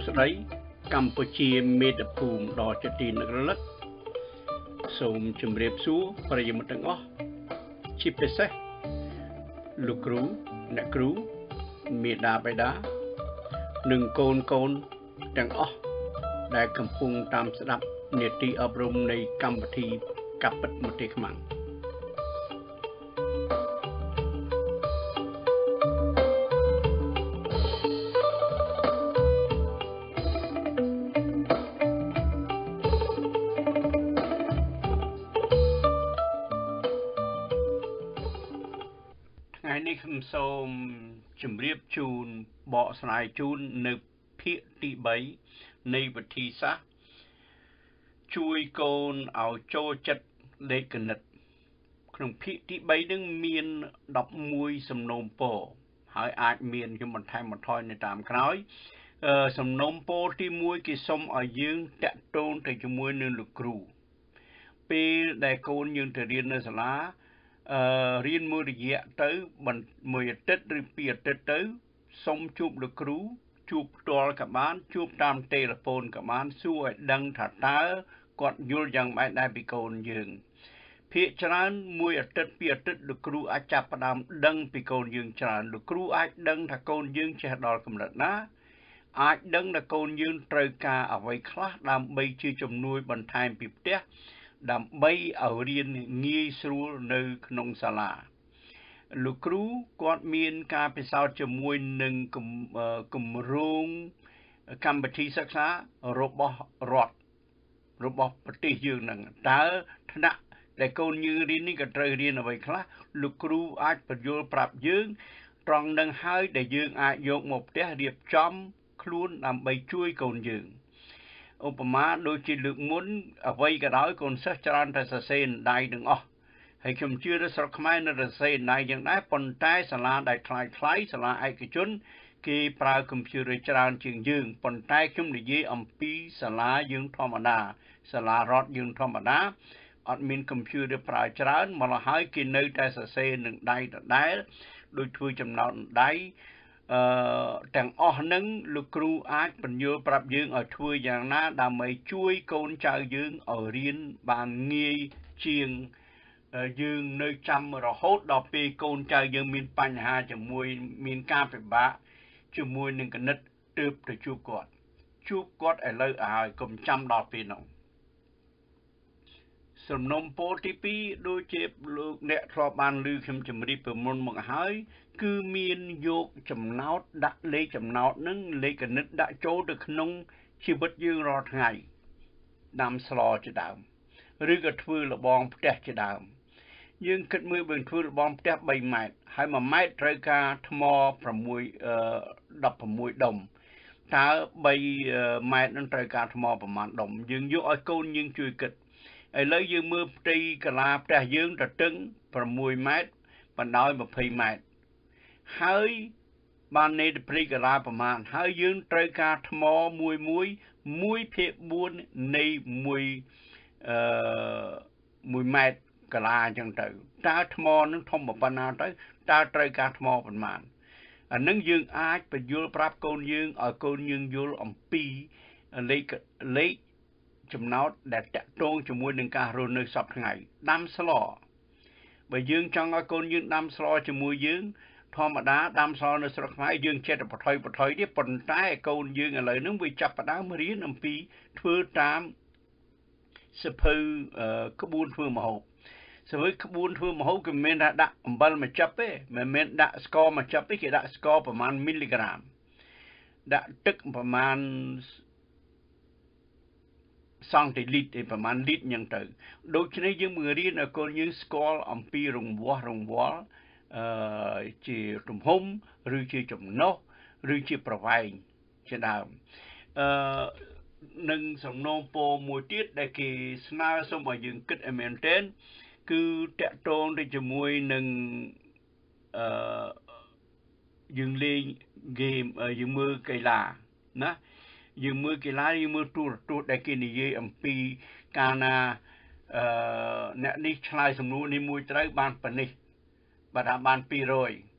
អរុនសុស្ដីកម្ពុជាមេត្តភូមិដ៏ជាទីនឹករលឹកសូមជម្រាបសួរប្រិយមិត្តទាំងអស់ជាពិសេសលោកគ្រូអ្នកគ្រូមេដាបេដានិងកូនកូនទាំងអស់ដែលកំពុងតាមស្ដាប់នេតិអប់រំនៃកម្មវិធីកាប់ពិតមតិខ្មាំង សូមជម្រាបជូនបកស្រាយជូននៅភាគទី3នៃវិធីសាស្ត្រជួយកូនឲ្យចូលចិត្តលេខគណិត ក្នុងភាគទី3នឹងមាន11សំណូមពរហើយអាចមានខ្ញុំបន្ថែមបន្ថយនៅតាមក្រោយសំណូមពរទី1គេសុំឲ្យយើងតាក់ទងទៅជាមួយនឹងលោកគ្រូពេលដែលកូនយើងទៅរៀននៅសាលា អឺរៀនមួយរយៈទៅមួយអាទិត្យឬពីរអាទិត្យទៅសុំជួបលោកគ្រូជួបផ្ទាល់ក៏បានជួបតាមទូរស័ព្ទក៏បានសួរឲ្យដឹងថាតើគាត់យល់យ៉ាងម៉េចដែរពីកូនយើងភាកច្រើនមួយអាទិត្យពីរអាទិត្យលោកគ្រូអាចចាប់ផ្ដើមដឹងពីកូនយើងច្រើនលោកគ្រូអាចដឹងថាកូនយើងចេះដល់កម្រិតណាអាចដឹងថាកូនយើងត្រូវការអ្វីខ្លះដើម្បីជាជំនួយបន្ថែមពីផ្ទះ ដើម្បីឲ្យរៀនងាយស្រួលនៅក្នុងសាលាលោកគ្រូគាត់មានការពិសោធន៍ជាមួយនឹងគម្រោងកម្មវិធីសិក្សារបស់រដ្ឋរបស់ប្រទេសយើងនឹងតើថ្នាក់ដែលកូនយើងរៀននេះក៏ត្រូវរៀនអ្វីខ្លះលោកគ្រូអាចបញ្យល់ប្រាប់យើងត្រង់នឹងហើយដែលយើងអាចយកមកផ្ទះរៀបចំខ្លួនដើម្បីជួយកូនយើង ឧបមាដូចជាលើកមុនអ្វីក៏ដោយកូនសិស្សច្រើនតែសរសេរដៃទាំងអស់ហើយខ្ញុំជឿថាស្រុកខ្មែរនៅសរសេរដៃយ៉ាងដែរប៉ុន្តែសាលាដែលថ្លៃថ្លៃសាលាឯកជនគេប្រើកុំព្យូទ័រច្រើនជាងយើងប៉ុន្តែខ្ញុំនិយាយអំពីសាលាយើងធម្មតាសាលារដ្ឋយើងធម្មតាអត់មានកុំព្យូទ័រប្រើច្រើនមកហើយគេនៅតែសរសេរនឹងដៃដដែលដូចធ្វើចំណោទដៃ អឺទាំងអស់ហ្នឹងលោកគ្រូអាចបញ្យល់ប្រាប់យើងឲ្យធ្វើយ៉ាងណា ដើម្បីជួយកូនចៅយើងឲ្យរៀនបានងាយជាងយើងនៅចាំរហូតដល់ពេលកូនចៅយើងមានបញ្ហាជាមួយមានការពិបាកជាមួយនឹងគណិតទើបទៅជួបគាត់ជួបគាត់ឥឡូវឲ្យកុំចាំដល់ពេលនោះ សំណុំពោលទី2ដូចជាលោកអ្នកធ្លាប់បានឮខ្ញុំជម្រាបពីមុនមកហើយ គឺមានយកចំណោតដាក់លេខចំណោតនឹងលេខគណិតដាក់ចូលទៅក្នុងជីវិតយើងរាល់ថ្ងៃដាំស្លជាដើមឬក៏ធ្វើលបងផ្ទះជាដើម យើងគិតមើលបើធ្វើលបងផ្ទះ3ម៉ែត្រហើយ1ម៉ែត្រត្រូវការថ្ម6 16ដុំតើ3ម៉ែត្រនឹងត្រូវការថ្មប្រមាណដុំយើងយកឲ្យកូនយើងជួយគិត ឥឡូវយើងមើលផ្ទៃកាឡាផ្ទះយើងទៅតឹង6ម៉ែត្របណ្ដោយ20ម៉ែត្រហើយបាននៃព្រៃកាឡាប្រមាណហើយយើងត្រូវការថ្មមួយមួយ1ភាគ4នៃ1អឺ1ម៉ែត្រកាឡាអញ្ចឹងទៅតើថ្មនឹងធំប៉ុណ្ណាទៅតើត្រូវការថ្មប៉ុន្មានអានឹងយើងអាចបញ្យល់ប្រាប់កូនយើងឲ្យកូនយើងយល់អំពីលេខលេខ ចំណោទដែលតាក់ទងជាមួយនឹងការរស់នៅសពថ្ងៃដាំស្លបើយើងចង់ឲ្យកូនយើងដាំស្លជាមួយយើងធម្មតាដាំស្លនៅស្រុកខ្មែរយើងចិត្តបថុយបថុយទេប៉ុន្តែកូនយើងឥឡូវហ្នឹងវាចាប់ផ្ដើមរៀនអំពីធ្វើតាមសភៅក្បួនធ្វើម្ហូបសភៅក្បួនធ្វើម្ហូបគឺមិនមែនថាដាក់អំបិលមកចាប់ទេមិនមែនដាក់ស្ករមកចាប់ទេគេដាក់ស្ករប្រមាណមីលីក្រាមដាក់ទឹកប្រមាណ សង់ទីលីត្រឯប្រហែលលីត្រអញ្ចឹងទៅដូច្នេះយើងមើលរៀនឲ្យកូនយើងស្គាល់អំពីរង្វាស់រង្វាល់អឺជាទំហំឬជាចំណុះឬជាប្រវែងជាដើមអឺនឹងសំណូមពរមួយទៀតដែលគេស្នើសុំឲ្យយើងគិតឲ្យមែនទែនគឺតកតងទៅជាមួយនឹងអឺយើងលេងហ្គេមយើងមើលកីឡាណា យើងមើលកីឡាយើងមើលទូរទស្សន៍ដែលគេនិយាយអំពីកាលណាអឺអ្នកនេះឆ្លើយសំណួរនេះមួយត្រូវបានប៉ុណ្នេះបើថាបាន200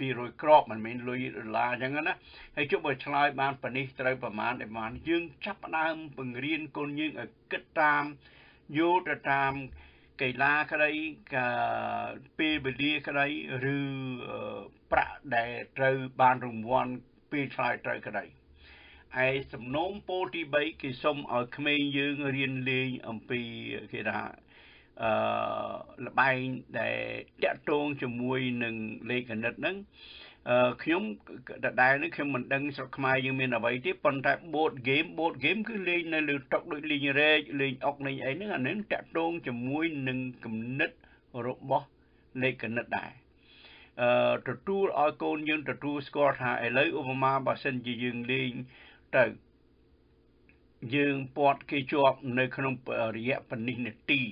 200គ្រាប់មិនមែនលុយដុល្លារអញ្ចឹងណាហើយជប់បើឆ្លើយបានប៉នេះត្រូវប្រមាណដែលបានយើងចាប់ផ្ដើមបង្រៀនកូនយើងឲ្យគិតតាមយល់ទៅតាមកីឡាក្តីកាពេលវេលាក្តីឬប្រាក់ដែលត្រូវបានរង្វាន់ពេលឆ្លើយត្រូវក្តី ឯសំណូមពរទី3គេសុំឲ្យក្មេងយើងរៀនលេងអំពីគេថាអឺលបែងដែលតាក់ទងជាមួយនឹងលេខគណិតហ្នឹងអឺខ្ញុំដដែលនេះខ្ញុំមិនដឹងស្រុកខ្មែរយើងមានអ្វីទេប៉ុន្តែ board game board game គឺលេងនៅលើតុដូចលេងរែកលេងអុកលេងអីហ្នឹងអានឹងតាក់ទងជាមួយនឹងគំនិតរបស់លេខគណិតដែរអឺទទួលឲ្យកូនយើងទទួលស្គាល់ថាឥឡូវឧបមាបើសិនជាយើងលេង ទៅយើងពាត់គេជាប់នៅក្នុងរយៈប៉ុន្នេះនាទី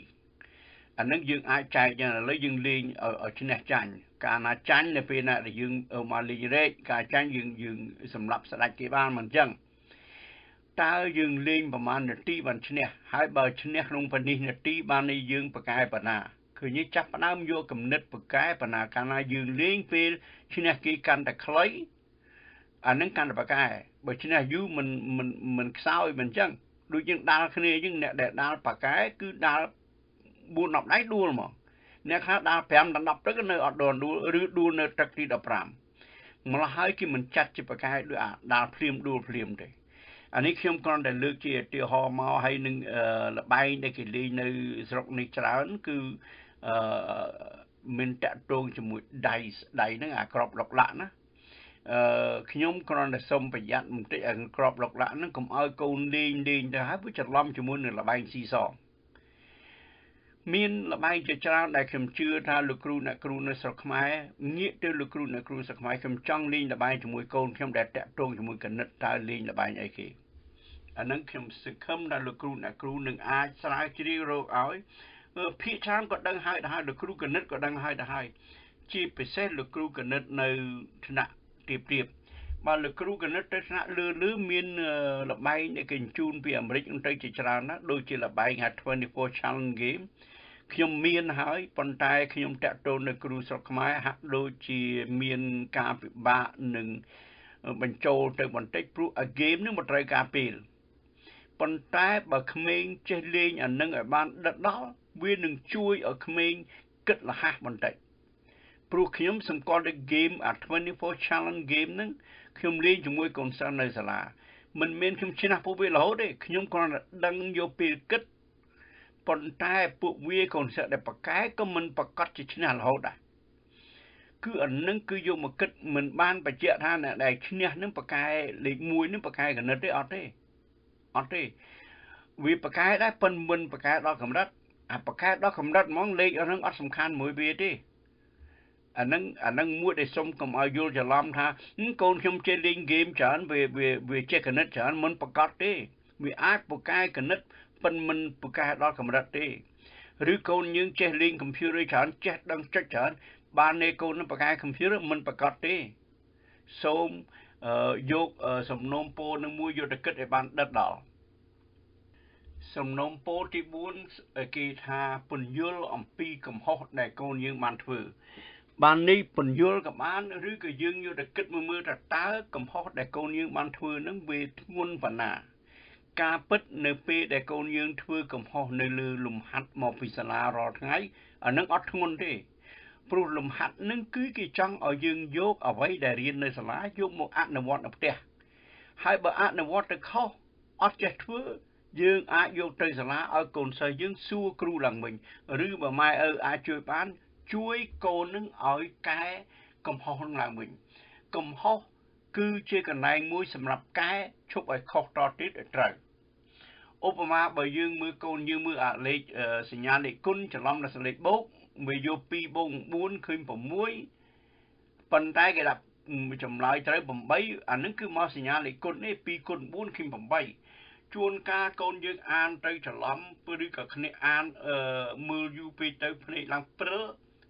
អានឹងយើងអាចចែកយ៉ាងឥឡូវយើងលេងឲ្យឈ្នះចាញ់កាលណាចាញ់នៅពេលណាដែលយើងមកលេងរែកការចាញ់យើងយើងសម្រាប់ស្ដាច់គេបានមិនអញ្ចឹងតើយើងលេងប្រហែលនាទីបានឈ្នះហើយបើឈ្នះក្នុងប៉ុន្នេះនាទីបាននេះយើងប្រកែប៉ុណ្ណាឃើញចាប់ផ្ដើមយកគំនិតប្រកែប៉ុណ្ណាកាលណាយើងលេងពេលឈ្នះគេកាន់តែខ្លី អានឹងកាន់តែប្រកែបើឈ្នះយូរមិនមិនមិនខ្សោយមិនអញ្ចឹងដូចយើងដាល់គ្នាអញ្ចឹងអ្នកដែលដាល់ប្រកែគឺដាល់4 10ដៃដួលមកអ្នកខ្លះដាល់5ដល់10ទឹកនៅអត់ដួលដួលឬដួលនៅទឹកទី15ម្ល៉េះហើយគេមិនចាត់ជាប្រកែដូចអាដាល់ភ្លាមដួលភ្លាមទេអានេះខ្ញុំគ្រាន់តែលើកជាឧទាហរណ៍មកហើយនឹងលបែងដែលគេលេងនៅស្រុកនេះច្រើនគឺអឺមានតាក់ទងជាមួយដៃដៃហ្នឹងអាក្របលុកលាក់ណាអឺ ខ្ញុំគ្រាន់តែសុំប្រយ័ត្នបន្តិចឲ្យក្របលុកលាក់ហ្នឹងកុំឲ្យកូនលេងលេងទៅហើយវាច្រឡំជាមួយនឹងលបែងស៊ីសងមានលបែងជាច្រើនដែលខ្ញុំជឿថាលោកគ្រូអ្នកគ្រូនៅស្រុកខ្មែរងាកទៅលោកគ្រូអ្នកគ្រូស្រុកខ្មែរខ្ញុំចង់លេងលបែងជាមួយកូនខ្ញុំដែលតាក់ទងជាមួយកណិតតើលេងលបែងអីគេអានឹងខ្ញុំសង្ឃឹមថាលោកគ្រូអ្នកគ្រូនឹងអាចស្រាវជ្រាវរកឲ្យភាគច្រើនក៏ដឹងហើយទៅហើយលោកគ្រូកណិតក៏ដឹងហើយទៅហើយជាពិសេសលោកគ្រូកណិតនៅថ្នាក់ ទៀបទៀបបើលោកគ្រូកណិតទៅថ្នាក់លឺលឺមានលបែងដែលគេបញ្ជូនពីអាមេរិកទៅជាច្រើនណាស់ដូចជាលបែង24 challenge game ខ្ញុំមានហើយប៉ុន្តែខ្ញុំតាក់ទងនៅគ្រូស្រុកខ្មែរហាក់ដូចជាមានការពិបាកនឹងបញ្ចូលទៅបន្តិចព្រោះអាហ្គេមនឹងមិនត្រូវការពេលប៉ុន្តែបើក្មេងចេះលេងអានឹងឲ្យបានដិតដល់វានឹងជួយឲ្យក្មេងគិតលះបន្តិច ព្រោះខ្ញុំសម្គាល់ដល់ game អា24 challenge game ហ្នឹងខ្ញុំលេងជាមួយកូនសិស្សនៅសាលាមិនមែនខ្ញុំឈ្នះពួកវារហូតទេខ្ញុំគ្រាន់តែដឹងយកពេលគិតប៉ុន្តែពួកវាកូនសិស្សដែលប្រកែក៏មិនប្រកាសជាឈ្នះរហូតដែរគឺអានឹងគឺយកមកគិតមិនបានបញ្ជាក់ថាអ្នកដែលឈ្នះនឹងប្រកែលេខ1នឹងប្រកែកណិតទេអត់ទេអត់ទេវាប្រកែដែរប៉ុន្តែមិនប្រកែដល់កម្រិតអាប្រកែដល់កម្រិតហ្មងលេខហ្នឹងអត់សំខាន់មួយវាទេ អានឹងអានឹងមួយដែលសុំកុំឲ្យយល់ច្រឡំថាកូនខ្ញុំចេះលេងហ្គេមច្រើនវាវាចេះកណិតច្រើនមិនប្រកាសទេវាអាចប្រកែកណិតប៉ុនមិនប្រកែដល់កម្រិតទេឬកូនយើងចេះលេងកុំព្យូទ័រច្រើនចេះដឹងចុចច្រើនបាននៃកូននឹងប្រកែកុំព្យូទ័រមិនប្រកាសទេសូមយកសំណុំពោនឹងមួយយកទៅគិតឲ្យបានដិតដល់សំណុំពោទី4គេថាពន្យល់អំពីកំហុសដែលកូនយើងបានធ្វើ បាននេះពន្យល់ក៏បានឬក៏យើងយកទៅគិតមើលមើលថាតើកំហុសដែលកូនយើងបានធ្វើនឹងវាធ្ងន់ប៉ុណ្ណាការពិតនៅពេលដែលកូនយើងធ្វើកំហុសនៅលើលំហាត់មកពីសាលារាល់ថ្ងៃអានឹងអត់ធ្ងន់ទេព្រោះលំហាត់នឹងគឺគេចង់ឲ្យយើងយកអ្វីដែលរៀននៅសាលាយកមកអនុវត្តនៅផ្ទះហើយបើអនុវត្តទៅខុសអត់ចេះធ្វើយើងអាចយកទៅសាលាឲ្យកូនសិស្សយើងសួរគ្រូឡើងវិញឬបើម៉ែឪអាចជួយបាន ជួយកូននឹងឲ្យកែកំហុសនឹងឡើងវិញកំហុសគឺជាកន្លែងមួយសម្រាប់កែឈប់ឲ្យខុសតទៀតឲ្យត្រូវឧបមាបើយើងមើលកូនយើងមើលអាលេខសញ្ញាលេខគុណច្រឡំដល់សលេខបូកវាយក2បូក4ឃើញ6ប៉ុន្តែគេដាក់ចម្លើយត្រូវ8អានឹងគឺមកសញ្ញាលេខគុណនេះ2គុណ4ឃើញ8ជួនកាលកូនយើងអានទៅច្រឡំឬក៏គ្នាអានមើលយូរពេកទៅភ្នែកឡើងព្រិល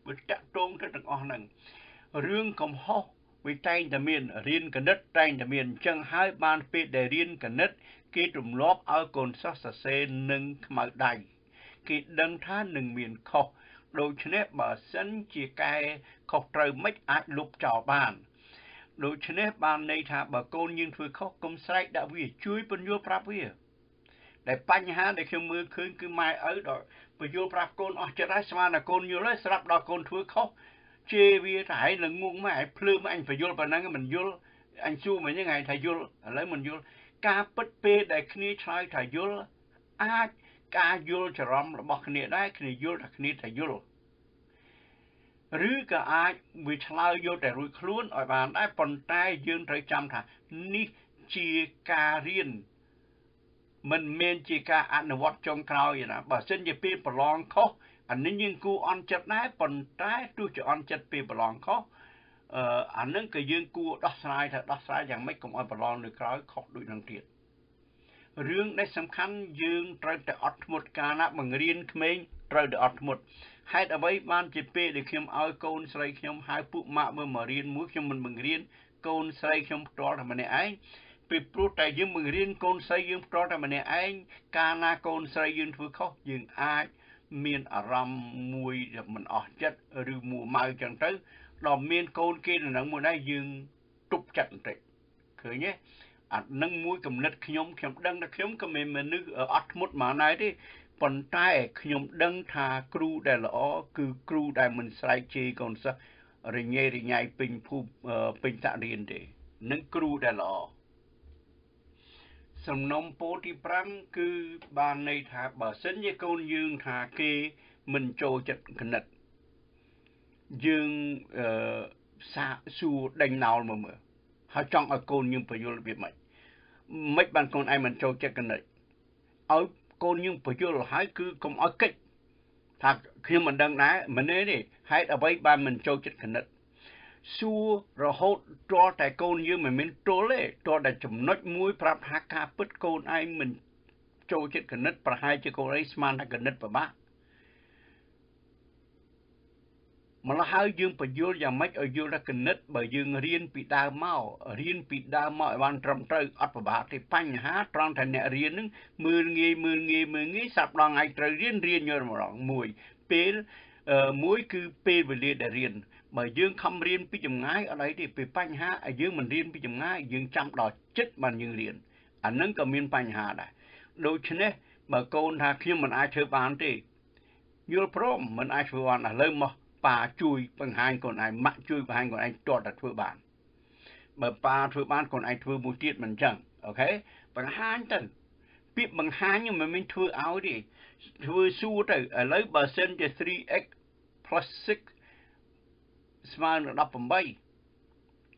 វាតាក់ទងទៅទាំងអស់ហ្នឹងរឿងកំហុសវាតែងតែមានរៀនគណិតតែងតែមានអញ្ចឹងហើយបានពេលដែលរៀនគណិត គេទម្លាប់ឲ្យកូនសិស្សសរសេរនឹងខ្មៅដៃគេដឹងថានឹងមានខុសដូច្នេះបើសិនជាកែខុសត្រូវមិនអាចលុបចោលបានដូច្នេះបានន័យថាបើកូនយើងធ្វើខុសកុំស្រែកដាក់វាជួយពន្យល់ប្រាប់វា ដែលបញ្ហាដែលខ្ញុំមើលឃើញគឺម៉ែឪដល់ ពន្យល់ប្រាប់កូនអស់ចិត្តហើយស្មានតែកូនយល់ហើយស្រាប់ដល់កូនធ្វើខុសជេរវាថាឯងល្ងងម៉ែឯងភ្លើមអញពន្យល់ប៉ុណ្ណឹងមិនយល់អញសួរមិញហ្នឹងឯងថាយល់ឥឡូវមិនយល់ការពិតពេលដែលគ្នាឆ្លើយថាយល់អាចការយល់ច្រឡំរបស់គ្នាដែរគ្នាយល់ថាគ្នាថាយល់ឬក៏អាចវាឆ្លើយយកតែរួចខ្លួនឲ្យបានដែរប៉ុន្តែយើងត្រូវចាំថានេះជាការរៀន មិនមែនជាការអនុវត្តចុងក្រោយណាបើសិនជាពេលប្រឡងខុសអានេះយើងគួរអន់ចិត្តដែរប៉ុន្តែទោះជាអន់ចិត្តពេលប្រឡងខុសអឺអានឹងក៏យើងគួរដោះស្រាយថាដោះស្រាយយ៉ាងម៉េចកុំឲ្យប្រឡងនៅក្រោយខុសដូចនឹងទៀតរឿងដែលសំខាន់យើងត្រូវតែអត់ធ្មត់កាលណាបង្រៀនក្មេងត្រូវតែអត់ធ្មត់ហេតុអ្វីបានជាពេលដែលខ្ញុំឲ្យកូនស្រីខ្ញុំហៅពួកម៉ាក់មើលមករៀនមួយខ្ញុំមិនបង្រៀនកូនស្រីខ្ញុំផ្ទាល់តែម្នាក់ឯង ពីព្រោះតែយើងបង្រៀនកូនស្រីយើងផ្ទាល់តែម្នាក់ឯងកាលណាកូនស្រីយើងធ្វើខុសយើងអាចមានអារម្មណ៍មួយមិនអស់ចិត្តឬមួម៉ៅចឹងទៅដល់មានកូនគេនៅនឹងមួយដែរយើងទប់ចិត្តបន្តិចឃើញទេអានឹងមួយកំណត់ខ្ញុំខ្ញុំដឹងថាខ្ញុំក៏មិនមនុស្សអត់ធ្មត់មកណែទេប៉ុន្តែខ្ញុំដឹងថាគ្រូដែលល្អគឺគ្រូដែលមិនស្រែកជេរកូនសិស្សរញ៉េរញ៉ៃពេញភូមិពេញសាក់រៀនទេនឹងគ្រូដែលល្អ សំណុំពោលទី5គឺបានន័យថាបើសិនជាកូនយើងថាគេមិនចូលចិត្តគណិតយើងអឺសាកសួរដេញណោលមើលមើលហើយចង់ឲ្យកូនយើងបញ្យល់របៀបម៉េចមិនបានកូនឯងមិនចូលចិត្តគណិតឲ្យកូនយើងបញ្យល់ហើយគឺកុំឲ្យកិច្ចថាខ្ញុំមិនដឹងដែរម្នេះនេះហេតុអ្វីបានមិនចូលចិត្តគណិត សួររហូតទាល់តែកូនយើងមិនមានទល់ទេទាល់តែចំណុចមួយប្រាប់ថាការពិតកូនឯងមិនចូលចិត្តគណិតប្រហែលជាកូនឯងស្មានថាគណិតពិបាកម្ល៉េះហើយយើងបញ្យល់យ៉ាងម៉េចឲ្យយល់ថាគណិតបើយើងរៀនពីដើមមករៀនពីដើមមកឲ្យបានត្រឹមត្រូវអត់ពិបាកទេបញ្ហាត្រង់ថាអ្នករៀននឹងមើលងាយមើលងាយមើលងាយសាប់ដល់ថ្ងៃត្រូវរៀនរៀនយល់ម្ដងមួយពេលមួយគឺពេលវេលាដែលរៀន បើយើងខំរៀនពីចម្ងាយអត់អីទេពេលបញ្ហាយើងមិនរៀនពីចម្ងាយយើងចាំដល់ចិត្តបានយើងរៀនអានឹងក៏មានបញ្ហាដែរដូច្នេះបើកូនថាខ្ញុំមិនអាចធ្វើបានទេយល់ព្រមមិនអាចធ្វើបានឥឡូវមកប៉ាជួយបង្ហាញកូនឯងម៉ាក់ជួយបង្ហាញកូនឯងតតតែធ្វើបានបើប៉ាធ្វើបានកូនឯងធ្វើមួយទៀតមិនចឹងអូខេបង្ហាញទៅពាក្យបង្ហាញមិនមែនធ្វើឲ្យទេធ្វើសួរទៅឥឡូវបើសិនជា 3x 6 ស្មើនឹង18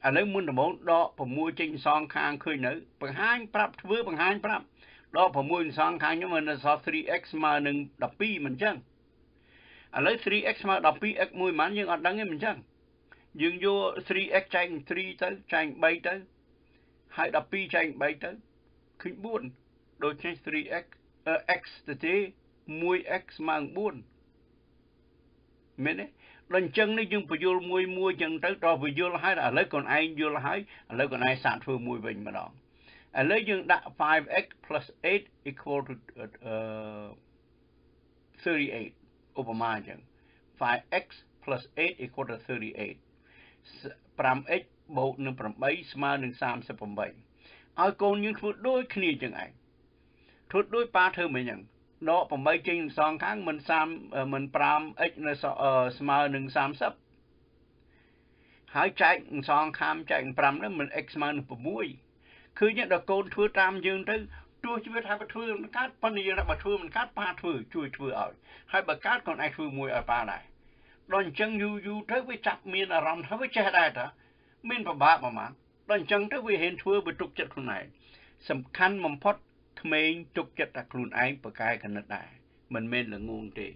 ឥឡូវមុនដំបូងដក6ចេញសងខាងឃើញនៅបង្ហាញប្រាប់ធ្វើបង្ហាញប្រាប់ដក6សងខាងខ្ញុំនៅសល់ 3x ស្មើនឹង12មិនចឹងឥឡូវ 3x ស្មើ 12x មួយប៉ុន្មានយើងអត់ដឹងទេមិនចឹងយើងយក 3x ចែក3ទៅចែក3ទៅហើយ12ចែក3ទៅឃើញ4ដូច្នេះ 3x x ទៅទេ 1x ស្មើ4មែនទេ ដល់អញ្ចឹងនេះយើងបញ្យល់មួយមួយអញ្ចឹងទៅដល់បញ្យល់ហើយឥឡូវខ្លួនឯងយល់ហើយឥឡូវខ្លួនឯងសាកធ្វើមួយវិញម្ដងឥឡូវយើងដាក់ 5x 8 equal to uh 38ឧបមាអញ្ចឹង 5x 8 equal to 38 5x បូកនឹង8ស្មើនឹង38ឲ្យកូនយើងធ្វើដូចគ្នាអញ្ចឹងឯងធ្វើដូចប៉ាធ្វើមិនអញ្ចឹង ដក8ចេញសងខាងមិន3មិន 5x នៅស្មើនឹង30ហើយចែកសងខាងចែក5នោះមិន x ស្មើនឹង6ឃើញដល់កូនធ្វើតាមយើងទៅទោះជាថាបើធ្វើមិនកើតប៉ុន្តែយើងថាបើធ្វើមិនកើតប៉ាធ្វើជួយធ្វើឲ្យហើយបើកើតខ្លួនឯងធ្វើមួយឲ្យប៉ាដែរដល់អញ្ចឹងយូរយូរទៅវាចាប់មានអារម្មណ៍ថាវាចេះដែរតាមានពិបាកប្រហែលដល់អញ្ចឹងទៅវាហ៊ានធ្វើវាទុកចិត្តខ្លួនឯងសំខាន់បំផុត ក្មេងទុកចិត្តតែខ្លួនឯងប្រកែកណិតដែរមិនមែនល្ងងទេ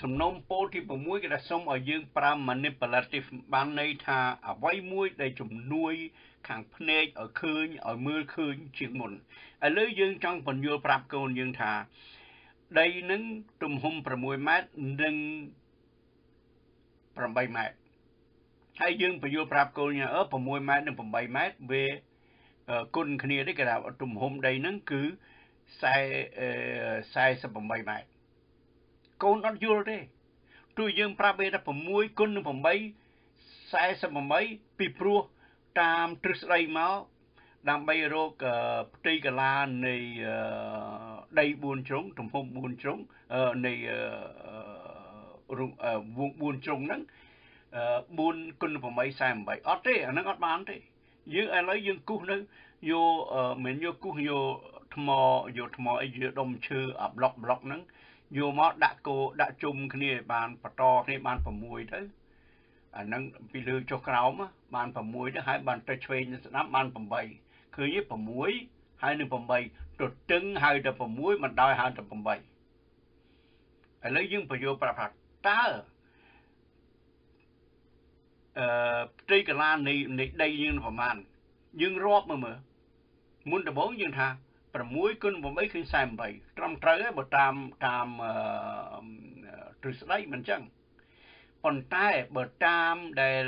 សំណុំពោលទី6គេថាសូមឲ្យយើងប្រើ manipulative បានន័យថាអ្វីមួយដែលជំនួយ ខាងភ្នែកឲ្យឃើញឲ្យមើលឃើញជាងមុនឥឡូវយើងចង់បញ្យល់ប្រាប់កូនយើងថា ដីនឹងទំហំ6ម៉ែត្រនិង8ម៉ែត្រហើយយើងបញ្យល់ប្រាប់កូនយើងអឺ6ម៉ែត្រនិង8ម៉ែត្រវា គុណគ្នានេះគេថាទំហំដីហ្នឹងគឺ48ម៉ែត្រកូនអត់យល់ទេទោះយើងប្រាប់វាថា6គុណនឹង8 48ពីព្រោះតាមទ្រឹស្ដីមកដើម្បីរកផ្ទៃកលានៃដី4ជ្រុងទំហំ4ជ្រុងនៃវង4ជ្រុងហ្នឹង4គុណ8 48អត់ទេអាហ្នឹងអត់បានទេ យើងឥឡូវយើងគូសនៅយកមិនយកគូសយកថ្មយកថ្មអីយកដុំឈើអាប្លុកប្លុកហ្នឹងយកមកដាក់គោដាក់ជុំគ្នាបានបន្តគ្នាបាន6ទៅអាហ្នឹងពីលើចុះក្រោមបាន6ទៅហើយបានទៅឆ្វេងស្ដាំបាន8ឃើញទេ6ហើយនឹង8ទៅតឹងហើយទៅ6មិនដោយហើយទៅ8ឥឡូវយើងបញ្យល់ប្រាប់ថាតើ អឺផ្ទៃកន្លានៃនៃដីយើងប្រមាណយើងរាប់មើលមើលមុនដំបូងយើងថា6គុណ8គឺ48ត្រឹមត្រូវហើយបើតាមតាមទ្រឹស្ដីមិនចឹងប៉ុន្តែបើតាមដែល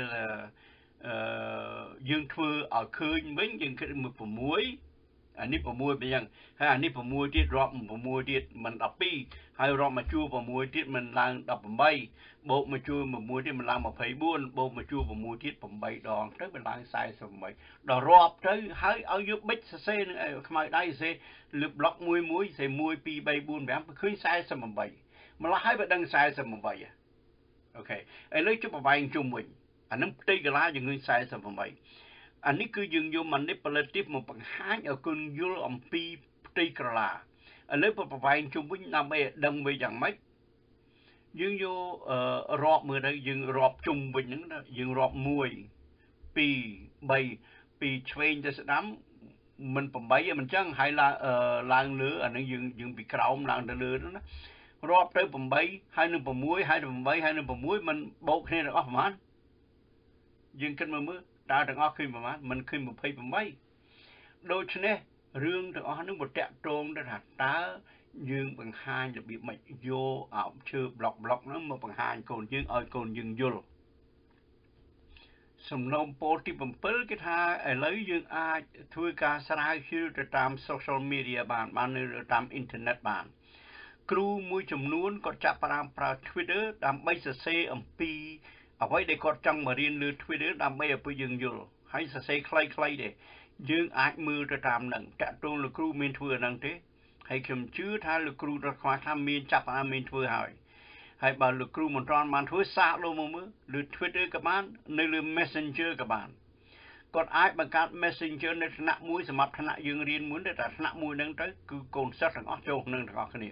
អឺយើងធ្វើឲ្យឃើញវិញយើងគិតមើល6 អានេះ6បែបយ៉ាងហើយអានេះ6ទៀតរាប់6ទៀតមិន12ហើយរាប់មកជួរ6ទៀតមិនឡើង18បូកមកជួរ6ទៀតមិនឡើង24បូកមកជួរ6ទៀត8ដងទៅវាឡើង48ដល់រាប់ទៅហើយឲ្យយកបិចសរសេរនឹងខ្មៅដៃសរសេរលើប្លុកមួយមួយសរសេរ1 2 3 4 5ឃើញ48ម្ល៉េះហើយបើដឹង48អូខេឥឡូវជប់ប្រវែងជុំវិញអានឹងផ្ទៃកន្លាយើងឃើញ48 អានេះគឺយើងយក manipulative មកបង្ហាញឲ្យគុណយល់អំពីផ្ទៃក្រឡាឥឡូវប្រវែងជុំវិញដើម្បីឲ្យដឹងវាយ៉ាងម៉េចយើងយករាប់មើលទៅយើងរាប់ជុំវិញហ្នឹងយើងរាប់1 2 3ពីឆ្វេងទៅស្ដាំមិន8មិនចឹងហើយឡើងឡើងលើអានឹងយើងយើងពីក្រោមឡើងទៅលើហ្នឹងណារាប់ទៅ8ហើយនឹង6ហើយនឹង8ហើយនឹង6មិនបូកគ្នាទាំងអស់ប្រហែលយើងគិតមើលមើល តើទាំងអស់ឃើញប្រមាណមិនឃើញ28ដូច្នេះរឿងទាំងអស់ហ្នឹងមកតាក់ទងទៅថាតើយើងបង្ហាញរបៀបម៉េចយកអោបឈើប្លុកប្លុកហ្នឹងមកបង្ហាញកូនយើងឲ្យកូនយើងយល់សំណុំពោលទី7គេថាឥឡូវយើងអាចធ្វើការស្រាវជ្រាវទៅតាម social media បានបាននៅតាមអ៊ីនធឺណិតបាន គ្រូមួយចំនួនគាត់ចាប់ផ្ដើមប្រើ Twitter ដើម្បីសរសេរអំពី អ្វីដែលគាត់ចង់មករៀនលើ Twitter ដើម្បីឲ្យពួកយើងយល់ហើយសរសេរខ្លីៗទេយើងអាចមើលទៅតាមនឹងតាក់ទងលោកគ្រូមានធ្វើអាហ្នឹងទេហើយខ្ញុំជឿថាលោកគ្រូរដ្ឋខ្វះថាមានចាប់អាមានធ្វើហើយហើយបើលោកគ្រូមិនទាន់បានធ្វើសាកលោកមកមើលលើ Twitter ក៏បាននៅលើ Messenger ក៏បានគាត់អាចបង្កើត Messenger នៅថ្នាក់មួយសម្រាប់ថ្នាក់យើងរៀនមួយតែថ្នាក់មួយហ្នឹងទៅគឺកូនសិស្សទាំងអស់ចូលក្នុងទាំងអស់គ្នា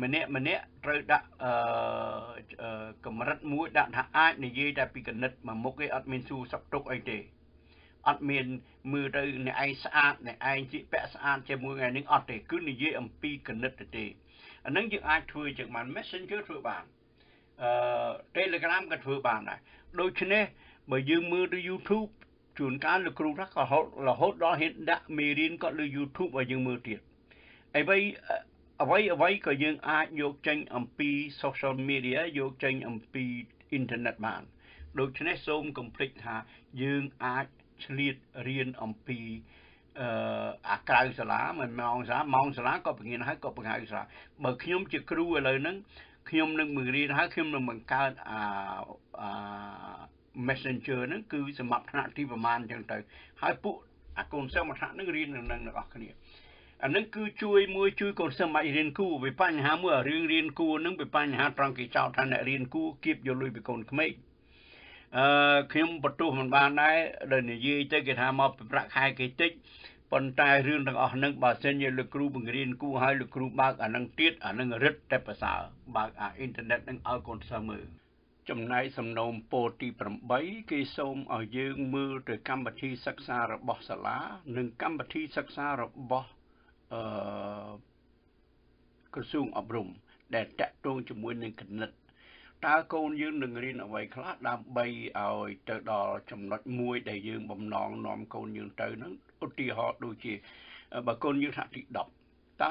ម្នាក់ម្នាក់ត្រូវដាក់អឺកម្រិតមួយដាក់ថាអាចនិយាយតែពីកណិតមួយមុខឯងអត់មានសួរសុខទុក្ខអីទេអត់មានមើលទៅអ្នកឯងស្អាតអ្នកឯងជាពាក់ស្អាតជាមួយថ្ងៃនេះអត់ទេគឺនិយាយអំពីកណិតទៅទេអានឹងយើងអាចធ្វើជាងបាន Messenger ធ្វើបានអឺ Telegram ក៏ធ្វើបានដែរដូច្នេះបើយើងមើលទៅ YouTube ជួនកាលលោកគ្រូថាក៏រហូតរហូតដល់ហ៊ានដាក់មេរៀនគាត់លើ YouTube ឲ្យយើងមើលទៀតអ្វី អ្វីអ្វីក៏យើងអាចយកចេញអំពី social media យកចេញអំពីអ៊ីនធឺណិតបានដូច្នេះសូមកុំភ្លេចថាយើងអាចឆ្លៀតរៀនអំពីអឺអាក្រៅសាលាមិនម៉ោងសាលាម៉ោងសាលាក៏បង្រៀនហើយក៏បង្ហាញសាលាបើខ្ញុំជាគ្រូឥឡូវហ្នឹងខ្ញុំនឹងបង្រៀនហើយខ្ញុំនឹងបង្កើតអាអា Messenger ហ្នឹងគឺសម្រាប់ថ្នាក់ទីប្រមាណអញ្ចឹងទៅហើយពួកអាកូនសិស្សមួយថ្នាក់ហ្នឹងរៀននឹងនឹងទាំងអស់គ្នា អានឹងគឺជួយមួយជួយកូនសិស្សមិនរៀនគូវាបញ្ហាមួយរឿងរៀនគូនឹងវាបញ្ហាត្រង់គេចោទថាអ្នករៀនគូគៀបយកលុយពីកូនក្មេងអឺខ្ញុំបន្ទោសមិនបានដែរដែលនិយាយទៅគេថាមកពីប្រាក់ខែគេតិចប៉ុន្តែរឿងទាំងអស់ហ្នឹងបើសិនជាលោកគ្រូបង្រៀនគូឲ្យលោកគ្រូបើកអានឹងទៀតអានឹងរឹតតែប្រសើរបើកអាអ៊ីនធឺណិតហ្នឹងឲ្យកូនសិស្សមើលចំណែកសំណូមពរទី8គេសូមឲ្យយើងមើលទៅកម្មវិធីសិក្សារបស់សាលា និងកម្មវិធីសិក្សារបស់ អឺក្រសួងអប់រំ ដែលតាក់ទងជាមួយនឹងគណិតតើកូនយើងនឹងរៀនអ្វីខ្លះដើម្បីឲ្យទៅដល់ចំណុចមួយដែលយើងបំណងនាំកូនយើងទៅនឹងឧទាហរណ៍ដូចជាបើកូនយើងថ្នាក់ទី10តើ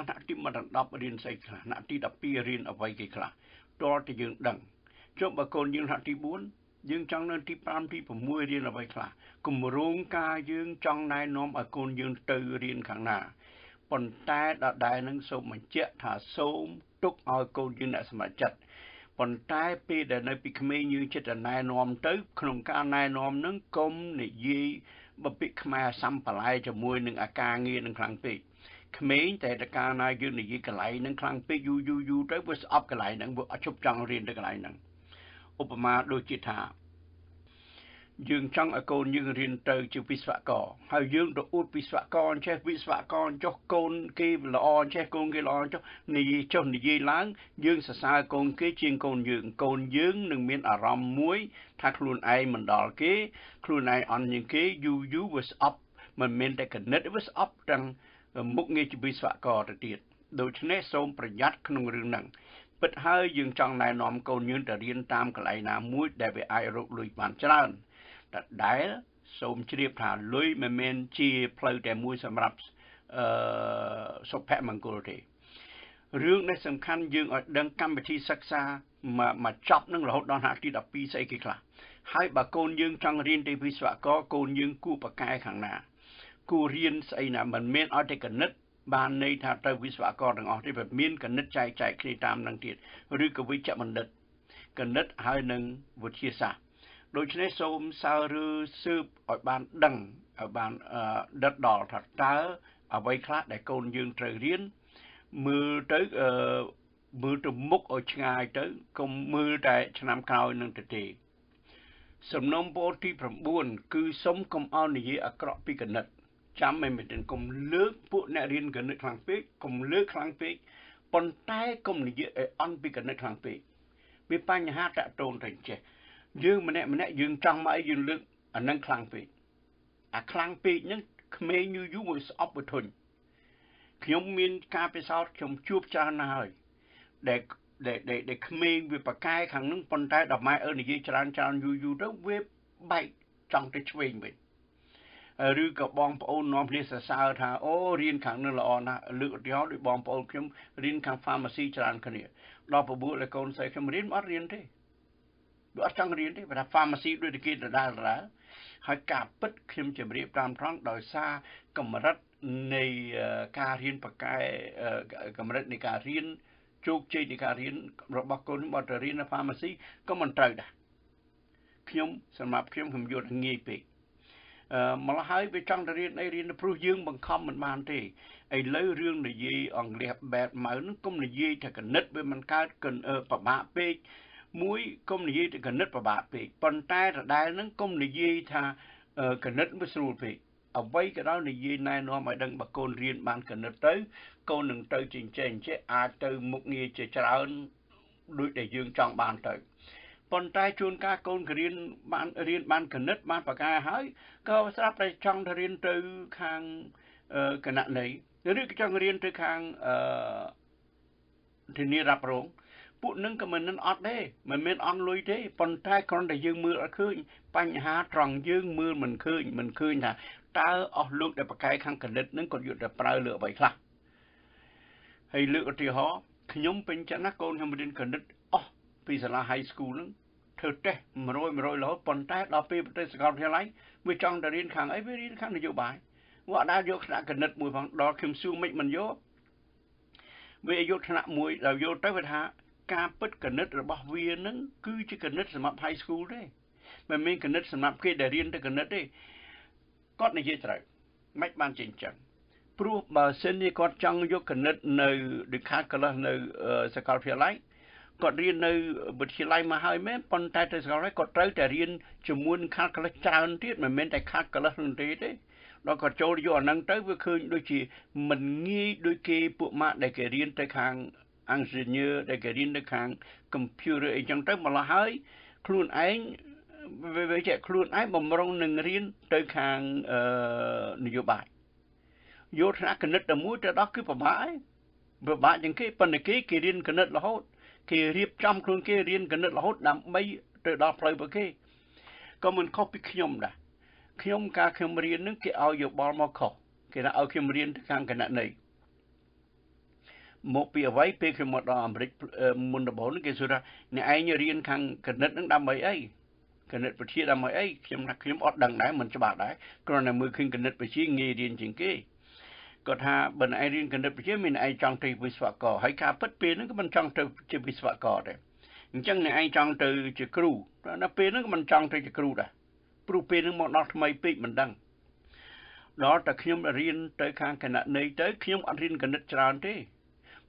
ថ្នាក់ទី10រៀនស្អីខ្លះថ្នាក់ទី12រៀនអ្វីគេខ្លះតើតែយើងដឹងចុះបើកូនយើងថ្នាក់ទី4យើងចង់នៅទី5ទី6រៀនអ្វីខ្លះគម្រោងការយើងចង់ណែនាំឲ្យកូនយើងទៅរៀនខាងណា ប៉ុន្តែដដែលនឹងសូមបញ្ជាក់ថាសូមទុកឲ្យកូនយើងអ្នកសម្រេចចិត្តប៉ុន្តែពេលដែលនៅពីក្មេងយើងចិត្តណែនាំទៅ ក្នុងការណែនាំនឹងកុំនិយាយបពិខ្មែរសម្បលាយជាមួយនឹងអាការងារនឹងខ្លាំងពេកក្មេងតែតកាលណាយើងនិយាយកន្លែងនឹងខ្លាំងពេកយូរយូរយូរទៅវាស្អប់កន្លែងហ្នឹងវាអត់ជប់ចង់រៀនទៅកន្លែងហ្នឹងឧបមាដូចជាថា យើងចង់ឲ្យកូនយើងរៀនទៅជាវិស្វករហើយយើងទៅអួតវិស្វករអញ្ចេះវិស្វករចុះកូនគេល្អអញ្ចេះកូនគេល្អចុះនិយាយចុះនិយាយឡើង យើងសរសើរកូនគេជាងកូនយើងកូនយើងនឹងមានអារម្មណ៍មួយ ថាខ្លួនឯងមិនដល់គេ ខ្លួនឯងអន់ជាងគេយូរយូរវាស្អប់មិនមែនតែកណិតវាស្អប់ទាំងមុខងារជាវិស្វករទៅទៀតដូច្នេះសូមប្រយ័ត្នក្នុងរឿងហ្នឹងពិតហើយយើងចង់ណែនាំកូនយើងទៅរៀនតាមកន្លែងណាមួយដែលវាអាចរកលុយបានច្រើន ដដែលសូមជ្រាបថាលុយមិនមែនជាផ្លូវតែមួយសម្រាប់អឺសុភមង្គលទេរឿងនេះសំខាន់យើងឲ្យដឹងកម្មវិធីសិក្សាមកមកចប់នឹងរហូតដល់ថ្នាក់ទី12ស្អីគេខ្លះហើយបើកូនយើងចង់រៀនទេវិស្វករកូនយើងគួរបកកែខាងណា គួររៀនស្អីណាមិនមែនឲ្យតែកណិតបានន័យថាទៅវិស្វករទាំងអស់ទេវាមានកណិតចែកចែកគ្នាតាមនឹងទៀតឬក៏វិជ្ជបណ្ឌិតកណិតហើយនឹងវិទ្យាសាស្ត្រ ដូច្នេះសូមសើឬស៊ើបឲ្យបានដឹងឲ្យបានដិតដល់ថាតើអ្វីខ្លះដែលកូនយើងត្រូវរៀនមើលទៅមើលទៅមុខឲ្យឆ្ងាយទៅកុំមើលតែឆ្នាំក្រោយនឹងទៅទេសំណុំពរទី9គឺសុំកុំឲ្យនិយាយអាក្រក់ពីកណិត ចាំមិនមែនកុំលើកពួកអ្នករៀនកណិតខ្លាំងពេកកុំលើកខ្លាំងពេកប៉ុន្តែកុំនិយាយឲ្យអន់ពីកណិតខ្លាំងពេកវាបញ្ហាតាក់ទងទៅចេះ យើងម្នាក់ម្នាក់យើងចង់មកអីយើងលើកអានឹងខ្លាំងពេកអាខ្លាំងពេកហ្នឹងក្មេងយូរយូរមួយស្អប់មួយធុញខ្ញុំមានការពិសោធន៍ខ្ញុំជួបច្រើនណាស់ហើយដែលដែលដែលក្មេងវាប្រកែខាងនឹងប៉ុន្តែដល់ម៉ែអើនិយាយច្រើនច្រើនយូរយូរទៅវាបែកចង់ទៅឆ្វេងវិញឬក៏បងប្អូននាំគ្នាសរសើរថាអូរៀនខាងនោះល្អណាស់លើកឧទាហរណ៍ដូចបងប្អូនខ្ញុំរៀនខាង pharmacy ច្រើនគ្នាដល់ប្របួលឲ្យកូនស្រីខ្ញុំរៀនអត់រៀនទេ វាអត់ចង់រៀនទេបើថា pharmacy ដូចតែគេដដែលដដែលហើយការពិតខ្ញុំជម្រាបតាមត្រង់ដោយសារកម្រិតនៃការរៀនបកែកម្រិតនៃការរៀនជោគជ័យនៃការរៀនរបស់កូនបើទៅរៀននៅ pharmacy ក៏មិនត្រូវដែរខ្ញុំសម្រាប់ខ្ញុំខ្ញុំយល់ងាយពេកអឺម្ល៉េះហើយវាចង់ទៅរៀនអីរៀនព្រោះយើងបង្ខំមិនបានទេឥឡូវរឿងនិយាយអង់គ្លេសបែបម៉ៅនឹងគុំនិយាយថាកណិតវាមិនកើតកិនពិបាកពេក មួយកុំនិយាយទៅកណិតប្របាកពេកប៉ុន្តែដដែលនឹងកុំនិយាយថាកណិតវាស្រួលពេកអ្វីក៏ដោយនិយាយណែនាំឲ្យដឹងបើកូនរៀនបានកណិតទៅ កូននឹងទៅចិញ្ចែងចេះអាចទៅមុខងារជាច្រើនដូចដែលយើងចង់បានទៅប៉ុន្តែជួនកាលកូនក៏រៀនបានរៀនបានកណិតបានប្រការហើយក៏ស្រាប់តែចង់ទៅរៀនទៅខាងគណៈនៃឬក៏ចង់រៀនទៅខាងអឺធានារ៉ាប់រង ពួកនឹងក៏មិននឹងអត់ទេមិនមែនអន់លុយទេប៉ុន្តែគ្រាន់តែយើងមើលអត់ឃើញបញ្ហាត្រង់យើងមើលមិនឃើញមិនឃើញថាតើអស់លោកដែលប្រកែកខាងកណិតនឹងគាត់យកទៅប្រើលើអ្វីខ្លះហើយលើកឧទាហរណ៍ខ្ញុំពេញចិត្តណាកូនខ្ញុំរៀនកណិតអស់ពីសាលា high school នឹងធ្វើតេស្ត100 100រហូតប៉ុន្តែដល់ពេលប្រទេសសាកលវិទ្យាល័យវាចង់ទៅរៀនខាងអីវារៀនខាងនយោបាយវាអត់ដែរយកថ្នាក់កណិតមួយផងដល់ខ្ញុំសួរមិនមិនយកវាយកថ្នាក់មួយដល់យកទៅវាថា ការពិតគណិតរបស់វានឹងគឺជាគណិតសម្រាប់ high school ទេមិនមែនគណិតសម្រាប់គេដែលរៀនទៅគណិតទេគាត់និយាយត្រូវមិនបានចេញចឹងព្រោះបើសិនជាគាត់ចង់យកគណិតនៅដឹកខាតកលះនៅសាកលវិទ្យាល័យគាត់រៀននៅវិទ្យាល័យមកហើយមែនប៉ុន្តែទៅសាកលវិទ្យាល័យគាត់ត្រូវតែរៀនជាមួយនឹងខាតកលះច្រើនទៀតមិនមែនតែខាតកលះនោះទេទេដល់គាត់ចូលយកអាហ្នឹងទៅវាឃើញដូចជាមិនងាយដូចគេពួកម៉ាក់ដែលគេរៀនទៅខាង engineer ដែលគេរៀននៅខាង computer អីចឹងទៅម្ល៉េះហើយ ខ្លួនឯងវាចេះខ្លួនឯងបំរុងនឹងរៀនទៅខាងអឺនយោបាយយកថ្នាក់គណិតតែមួយទៅដោះគឺពិបាកឯងពិបាកជាងគេប៉ុន្តែគេគេរៀនគណិតរហូតគេរៀបចំខ្លួនគេរៀនគណិតរហូតដើម្បីទៅដល់ផ្លូវរបស់គេក៏មិនខុសពីខ្ញុំដែរខ្ញុំការខ្ញុំរៀននឹងគេឲ្យយោបល់មកខុសគេថាឲ្យខ្ញុំរៀនទៅខាងគណនេយ្យ មកពីអ្វីពេលខ្ញុំមកដល់អាមេរិកមុនដំបូងគេសួរថាអ្នកឯងរៀនខាងគណិតនឹងដើម្បីអីគណិតវិទ្យាដើម្បីអីខ្ញុំថាខ្ញុំអត់ដឹងដែរមិនច្បាស់ដែរគ្រាន់តែមើលឃើញគណិតវិទ្យាងាយរៀនជាងគេគាត់ថាបើឯងរៀនគណិតវិទ្យាមានឯងចង់ទៅវិស្វករហើយការពិតពេលហ្នឹងក៏មិនចង់ទៅជាវិស្វករដែរអញ្ចឹងអ្នកឯងចង់ទៅជាគ្រូដល់ពេលហ្នឹងក៏មិនចង់ទៅជាគ្រូដែរព្រោះពេលហ្នឹងមកដល់ថ្មីពេកមិនដឹងដល់តែខ្ញុំរៀនទៅខាងគណនេយ្យទៅខ្ញុំអត់រៀនគណិតច្រើនទេ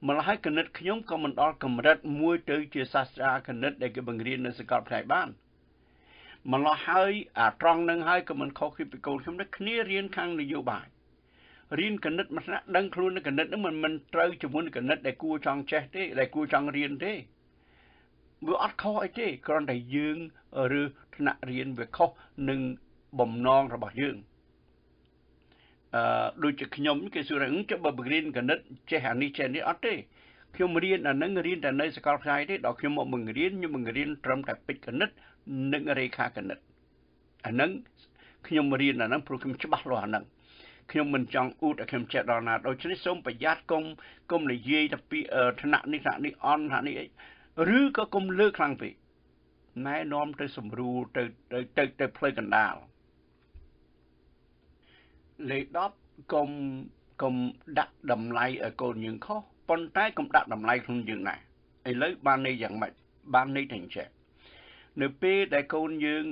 ម្ល៉េះហើយគណិតខ្ញុំក៏មិនដល់កម្រិតមួយទៅជាសាស្ត្រាគណិតដែលគេបង្រៀននៅសាកលវិទ្យាល័យបានម្ល៉េះហើយអាត្រង់នឹងហើយក៏មិនខុសពីពីកូនខ្ញុំដែរគ្នារៀនខាងនយោបាយរៀនគណិតមួយថ្នាក់ដឹងខ្លួននៅគណិតនឹងមិនមិនត្រូវជាមួយនឹងគណិតដែលគួរចង់ចេះទេដែលគួរចង់រៀនទេវាអត់ខុសអីទេគ្រាន់តែយើងឬថ្នាក់រៀនវាខុសនឹងបំណងរបស់យើង អឺដូចជាខ្ញុំគេសួរថាចុះបើបង្រៀនគណិតចេះអានេះចេះនេះអត់ទេខ្ញុំរៀនអានឹងរៀនតែនៅសាកលវិទ្យាល័យទេដល់ខ្ញុំមកបង្រៀនខ្ញុំបង្រៀនត្រឹមតែពេចគណិត និងរេខាគណិតអានឹងខ្ញុំរៀនអានឹងព្រោះខ្ញុំច្បាស់លាស់អានឹងខ្ញុំមិនចង់អួតឲ្យខ្ញុំចេះដល់ណាដូច្នេះសូមប្រយ័ត្នកុំកុំនិយាយតែពីឋានៈនេះឋានៈនេះអន់ឋានៈនេះអីឬក៏កុំលើកខ្លាំងពេកណែនាំទៅសម្រួលទៅទៅទៅផ្លូវកណ្ដាល លេខ10កុំកុំដាក់តម្លៃឲ្យកូនយើងខុសប៉ុន្តែកុំដាក់តម្លៃខ្លួនយើងណាឥឡូវបានន័យយ៉ាងម៉េចបានន័យតែអញ្ចឹងនៅពេលដែលកូនយើង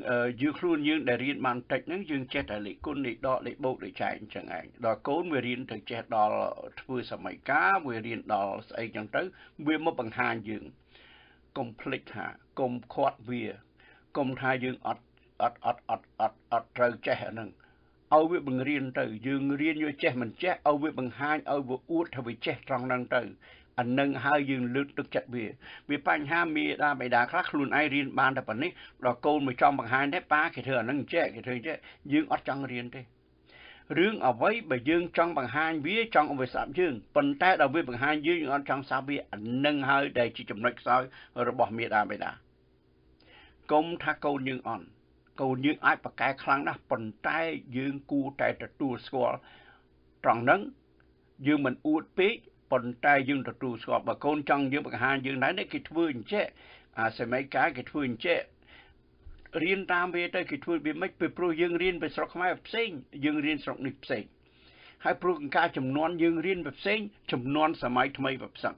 យើងខ្លួនយើងដែលរៀនបានតិចហ្នឹងយើងចេះតែលេខគុណលេខដកលេខបូកលេខចែកអញ្ចឹងឯងដល់កូនវារៀនទៅចេះដល់ធ្វើសម័យកាលវារៀនដល់ស្អីអញ្ចឹងទៅវាមកបង្ហាញយើងកុំភ្លេចថាកុំខាត់វាកុំថាយើងអត់អត់អត់អត់អត់អត់ត្រូវចេះអាហ្នឹង ឲ្យវាបង្រៀនទៅ យើងរៀនយកចេះមិនចេះឲ្យវាបង្ហាញឲ្យវាអួតថាវាចេះត្រង់ហ្នឹងទៅអានឹងហើយយើងលើកទឹកចិត្តវាវាបញ្ហាមេដាបេដាខ្លះខ្លួនឯងរៀនបានតែប៉ុណ្នេះដល់កូនមកចង់បង្ហាញទេប៉ាគេធ្វើអានឹងចេះគេធ្វើចេះយើងអត់ចង់រៀនទេរឿងអ្វីបើយើងចង់បង្ហាញវាចង់ឲ្យវាស្ដាប់យើងប៉ុន្តែដល់វាបង្ហាញយើងយើងអត់ចង់ស្ដាប់វាអានឹងហើយដែលជាចំណុចខ្សោយរបស់មេដាបេដាកុំថាកូនយើងអន់ កូនយើងអាចប្រកែខ្លាំងណាស់ប៉ុន្តែយើងគួរតែទទួលស្គាល់ត្រង់ហ្នឹងយើងមិនអួតពេកប៉ុន្តែយើងទទួលស្គាល់បើកូនចង់យើងបង្ហាញយើងដែរគេធ្វើអញ្ចឹងអាសម័យកាលគេធ្វើអញ្ចឹងរៀនតាមវាទៅគេធ្វើវាមិនពីព្រោះយើងរៀនពីស្រុកខ្មែរផ្សេងយើងរៀនស្រុកនេះផ្សេងហើយព្រោះការចំនួនយើងរៀនផ្សេងចំនួនសម័យថ្មីផ្សេង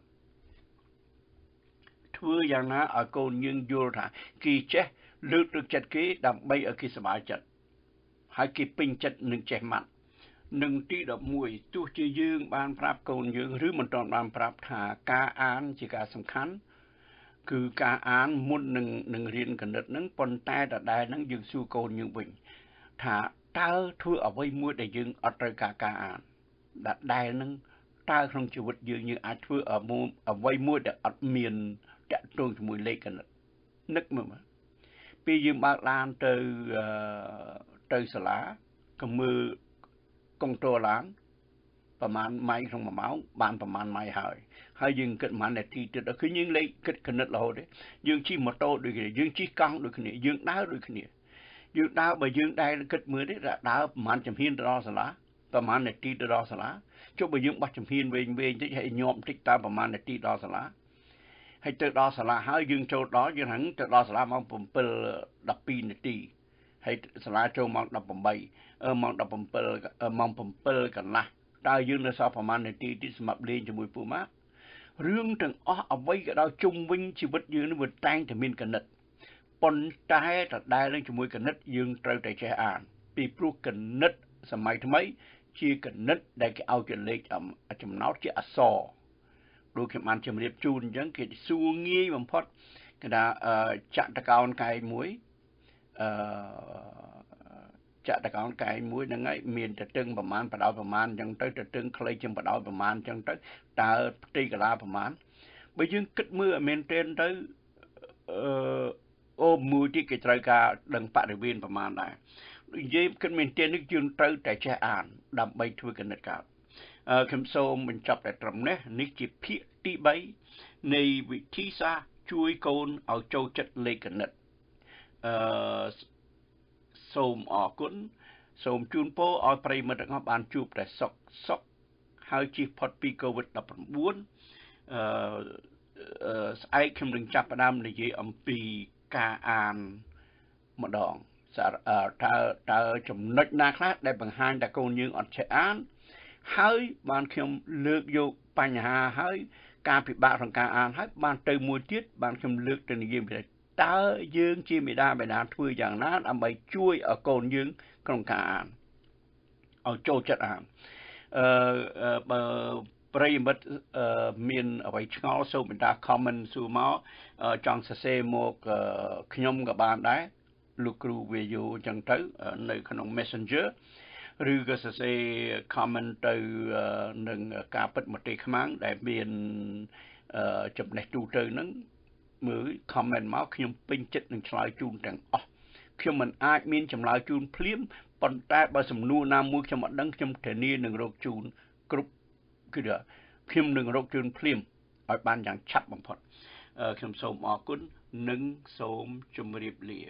ធ្វើយ៉ាងណាឲ្យកូនយើងយល់ថាគេចេះ លើកទឹកចិត្តគេដើម្បីឲ្យគេសប្បាយចិត្តហើយគេពេញចិត្តនឹងចេះម៉ាត់នឹងទី11ទោះជាយើងបានប្រាប់កូនយើងឬមិនទាន់បានប្រាប់ថាការអានជាការសំខាន់គឺការអានមុននឹងនឹងរៀនគណិតហ្នឹងប៉ុន្តែដដែលហ្នឹងយើងសួរកូនយើងវិញថាតើធ្វើអ្វីមួយដែលយើងអត់ត្រូវការការអានដដែលហ្នឹងតើក្នុងជីវិតយើងយើងអាចធ្វើអ្វីមួយដែលអត់មានតាក់ទងជាមួយលេខគណិតនឹកមើល ពេលយើងបើកឡានទៅទៅសាលាក៏មើលកុងត្រូលឡានប្រហែលម៉ៃក្នុង1ម៉ោងបានប្រហែលម៉ៃហើយហើយយើងគិតប្រហែលនាទីទៀតគឺយើងលេខគិតគណិតរហូតទេយើងជិះម៉ូតូដូចគ្នាយើងជិះកង់ដូចគ្នាយើងដើរដូចគ្នាយើងដើរបើយើងដែរគិតមើលទេដើរប្រហែលចំហៀនទៅដល់សាលាប្រហែលនាទីទៅដល់សាលាចុះបើយើងបោះចំហៀនវែងវែងតិចហើយញាប់តិចតើប្រហែលនាទីដល់សាលា ហើយទៅដល់សាលាហើយយើងចូលដល់យើងហ្នឹងទៅដល់សាលាម៉ោង7 12នាទីហើយសាលាចូលម៉ោង18ម៉ោង17ម៉ោង7កន្លះតើយើងនៅសល់ប្រហែលនាទីទីសម្រាប់លេងជាមួយពូម៉ារឿងទាំងអស់អ្វីក៏ដោយជុំវិញជីវិតយើងនឹងវាតែងតែមានកណិតប៉ុន្តែដដែលនឹងជាមួយកណិតយើងត្រូវតែចេះអាន ពីព្រោះកណិតសម័យថ្មី ជាកណិតដែលគេឲ្យជាលេខចំណោទជាអក្សរ ដូចខ្ញុំបានជម្រាបជូនអញ្ចឹងគេសួរងាយបំផុតគេថាចតកោនកែមួយអឺចតកោនកែមួយហ្នឹងហើយមានតទឹងប្រមាណបដោយប្រមាណអញ្ចឹងទៅតទឹងខ្លីជាងបដោយប្រមាណអញ្ចឹងទៅតើផ្ទៃកលាប្រមាណបើយើងគិតមើលឲ្យមែនទែនទៅអឺអូមួយទីគេត្រូវការដឹងបរិវេណប្រមាណដែរនិយាយគិតមែនទែននេះយើងត្រូវតែចេះអានដើម្បីធ្វើគណិតកម្ម ខ្ញុំសូមបញ្ចប់តែត្រឹមនេះនេះជាភាគទី3នៃវិធីសាស្ត្រជួយកូនឲ្យចូលចិត្តលេខគណិតអឺសូមអរគុណសូមជូនពរឲ្យប្រិមិត្តទាំងអស់បានជួបតែសុខសុខហើយជៀសផុតពី COVID-19 អឺស្អែកខ្ញុំនឹងចាប់ផ្ដើមនិយាយអំពីការអានម្ដងតើតើចំណុចណាខ្លះដែលបង្ហាញថាកូនយើងអត់ចេះអាន ហើយបានខ្ញុំលើកយកបញ្ហាហើយការពិបាកក្នុងការអានហើយបានទៅមួយទៀតបានខ្ញុំលើកទៅនិយាយថាតើយើងជាមេដាបេដាធ្វើយ៉ាងណាដើម្បីជួយឲ្យកូនយើងក្នុងការអានឲ្យចូលចិត្តអានអឺបើប្រិយមិត្តមានអ្វីឆ្ងល់សូមមេត្តា comment សួរមកចង់សរសេរមកខ្ញុំក៏បានដែរលោកគ្រូវាយូអញ្ចឹងទៅនៅក្នុង Messenger ឬក៏សរសេរ comment ទៅនឹងការពិតមកទេខ្មាំងដែលមានចំណេះទូទៅហ្នឹងមើល comment មកខ្ញុំពេញចិត្តនឹងឆ្លើយជូនទាំងអស់ខ្ញុំមិនអាចមានចម្លើយជូនភ្លាមប៉ុន្តែបើសំណួរណាមួយខ្ញុំអត់ដឹងខ្ញុំធានានឹងរកជូនគ្រប់គឺខ្ញុំនឹងរកជូនភ្លាមឲ្យបានយ៉ាងឆាប់បំផុតខ្ញុំសូមអរគុណនិងសូមជម្រាបលា